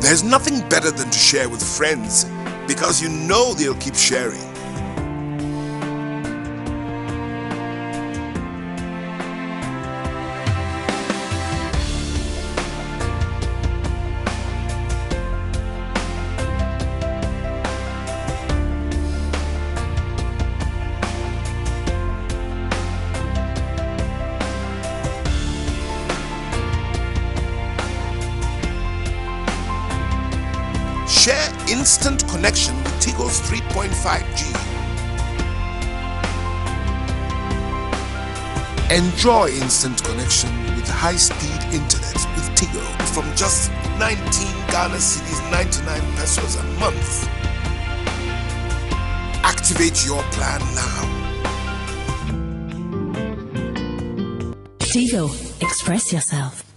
There's nothing better than to share with friends because you know they'll keep sharing. Share instant connection with Tigo's 3.5G. Enjoy instant connection with high-speed internet with Tigo from just 19 Ghana cedis 99 pesewas a month. Activate your plan now. Tigo, express yourself.